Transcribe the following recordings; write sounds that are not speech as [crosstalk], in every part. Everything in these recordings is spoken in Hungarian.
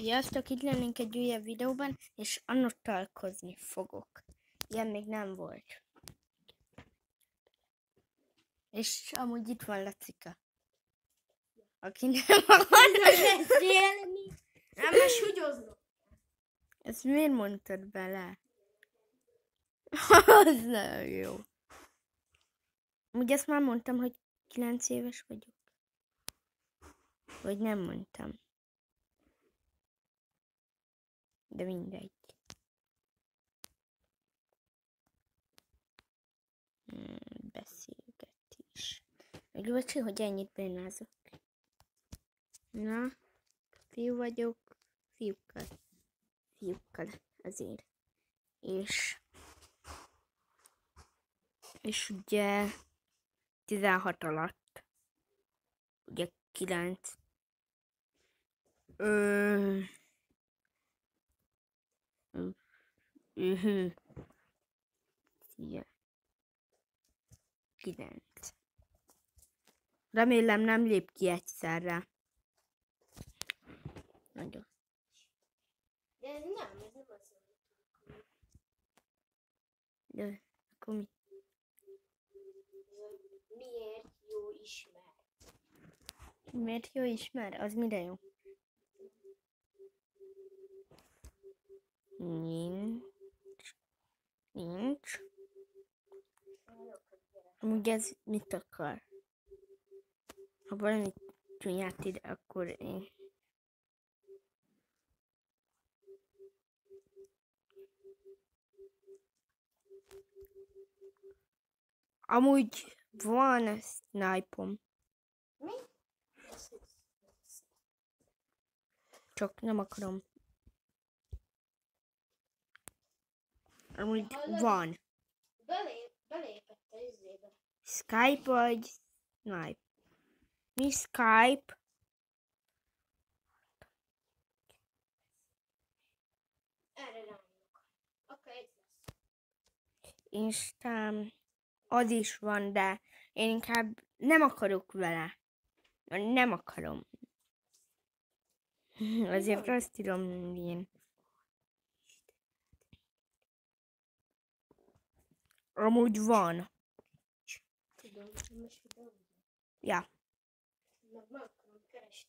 Sziasztok, itt lennénk egy újabb videóban, és annak találkozni fogok. Ilyen még nem volt. És amúgy itt van Lacika. Aki nem akar beszélni. Nem, most húgyoznom. Ezt miért mondtad bele? [laughs] Az nagyon jó. Ugye ezt már mondtam, hogy 9 éves vagyok. Vagy nem mondtam. De mindegy. Hmm, beszélgetés. Meg bocsi, hogy ennyit bénázok. Na, fiú vagyok, fiúkkal. Fiúkkal azért. És és ugye 16 alatt, ugye 9. Ö, Mhm. Szia. Kilenc. Remélem nem lép ki egyszerre. Nagyon. De ez nem, ez nem az. De akkor mi? Miért jó ismer? Miért jó ismer? Az mire jó? Nincs. Nincs. Amúgy ez mit akar? Ha valamit csinált ide, akkor én... Amúgy van snipe-om, csak nem akarom. Amúgy van. Belép, belépett a izébe. Skype vagy Snipe? Mi Skype? Erre rányok. Akkor egy lesz. Instám az is van, de én inkább nem akarok vele. Nem akarom. Azért azt írom én. Amúgy van. Tudom, most videó. Ja. Meg meg akarom keresni.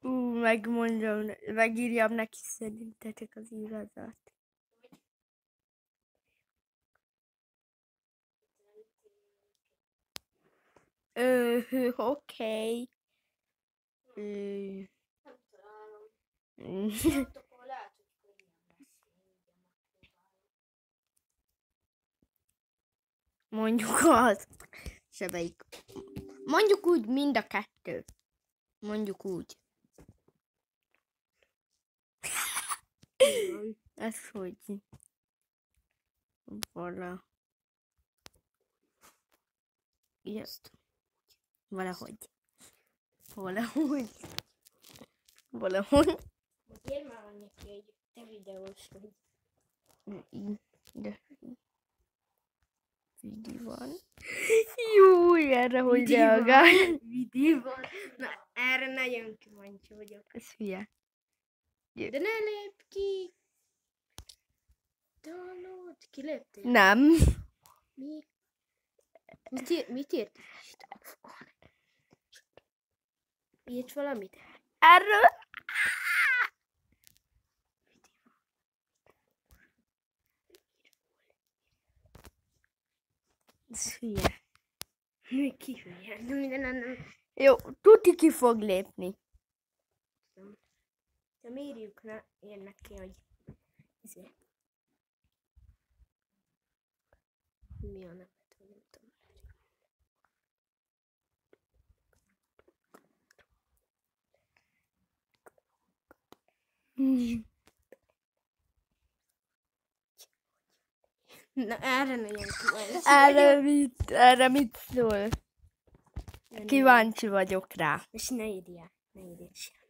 Ú, megmondom, megírjam neki szerintetek az igazat. Ö, oké. Ö, Nem találom. mm, Hát akkor lehet, hogy könnyen lesz. Én ugye megpróbálom. Mondjuk az. Sebejük. Mondjuk úgy mind a kettő. Mondjuk úgy. Ez hogy? Vala. Ezt. Valahogy. Valahogy. Valahogy. Hogy ér már neki egy te videós, hogy De. Vidi van. Jó, erre hogy Vidi van. reagál? Vidi van. Na, erre nagyon kíváncsi vagyok. Ez hülye. De ne lép ki! De hallod, kiléptél? Nem. Mi? Mit, ír, mit írt? Írt valamit? Erről. Ez hülye. Mi ki hülye? De minden nem. Jó, tuti ki fog lépni. De mérjük ne érnek ki, hogy izé. Mi a nevet, nem tudom. Na, erre nagyon kíváncsi Erre vagyok. mit, erre mit szól? Nem Kíváncsi vagyok rá. És ne írjál, ne írjál semmit.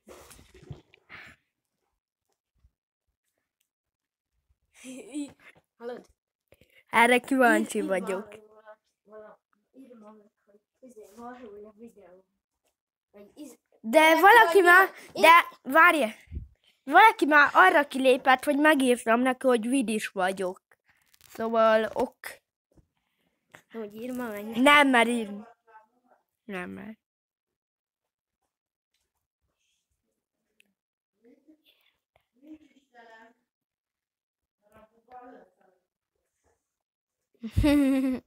Hallod? Erre kíváncsi Ír- vagyok. hogy a videó. De valaki már, de várj, valaki már arra kilépett, hogy megírtam neki, hogy vidis vagyok. Szóval ok. Hogy ír ma meg. Nem mer ír. Nem mer. [laughs]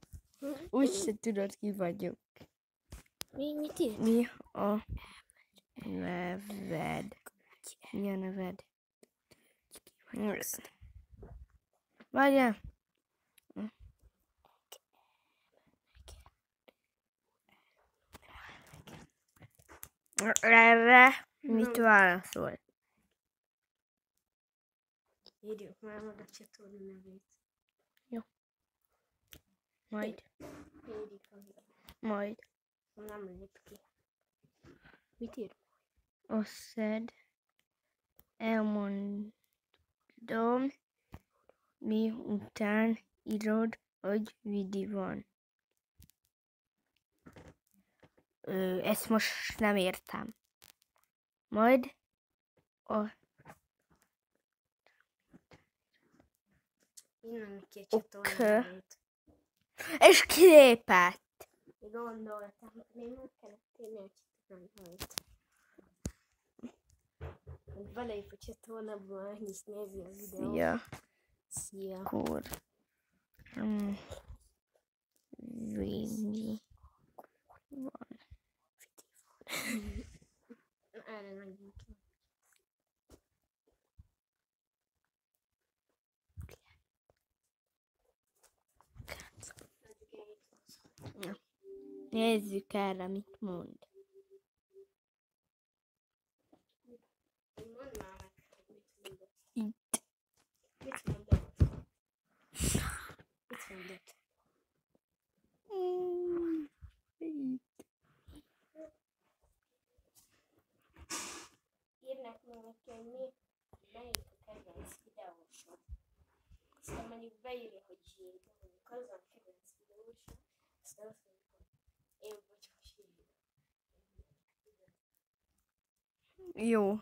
Úgy se tudod, ki vagyok. Mi, mit ír? Mi a neved? Mi a neved? Várjál. Erre mit válaszol? Írjuk már meg a csatorna nevét. Majd, Írjuk majd. Nem lép ki. Mit ír? Összed. Elmondom, mi után írod, hogy vidi van. Ö, ezt most nem értem. Majd a Innen ki a csatorna Ok. nevét. És kilépett. Gondoltam, még meg kellett csatorna nevét. Hogy belép a csatornába, és nézi a videót. Ja, Szia. akkor. Mm. Vidi van. Erre ki. Nézzük erre, mit mond. Mondd már meg, hogy mit mondott. Itt. Mit mondott? Mit mondott? Mm. Itt. Írnak meg neki, hogy mi, melyik a kedvenc videósom. Aztán mondjuk beírja, hogy zsírba, mondjuk az a kedvenc videósom, aztán azt mondjuk, hogy én vagyok a zsírba. Jó.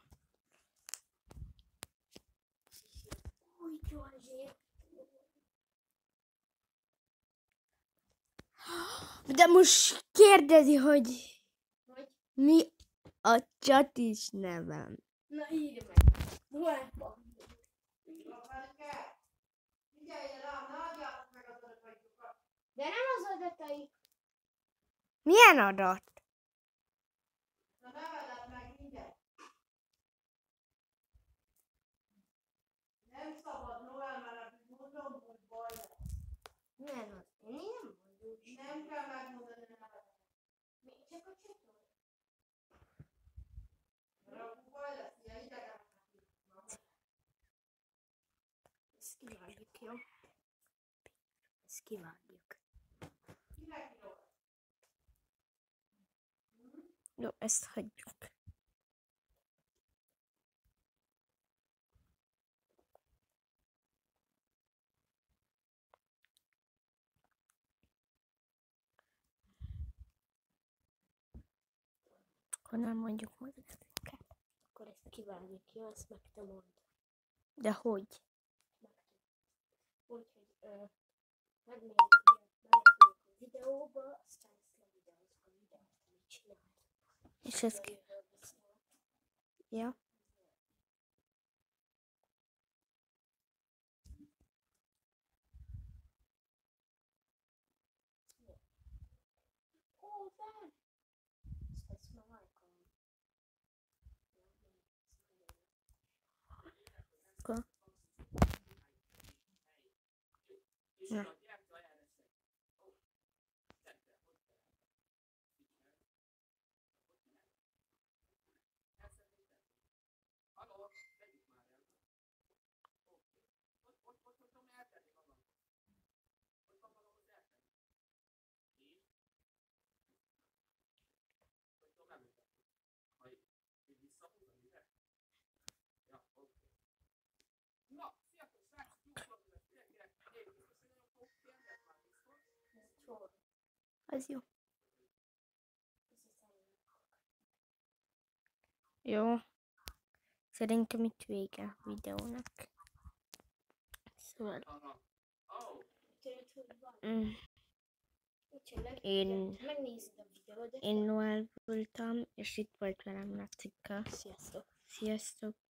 De most kérdezi, hogy Hogy? mi a csatis nevem. Na írj meg. Duába. De nem az adatai. Milyen adat? Milyen az? Én nem mondjuk. Nem kell megmondani a nevet. Mi csak a csatorna. Akkor baj lesz, ilyen idegen. Ezt kivágjuk, jó? Ezt kivágjuk. Kinek jó? Jó, ezt hagyjuk. Nem mondjuk meg nevünket. Akkor ezt kivágjuk, jó? Ezt meg te mondd. De hogy? Meg te. Úgy, hogy ö, megnézzük, a videóba, aztán ezt levideózunk a videót, amit csinál. És ez ki? Erről beszél. Ja. Ó, van! Ezt ezt már elkalom. Akkor. Na. Ez csor. Az jó. Jó. Szerintem itt vége a videónak. Szóval... Mm. Én-. Én Noel voltam, és itt volt velem Lacika. Sziasztok. Sziasztok!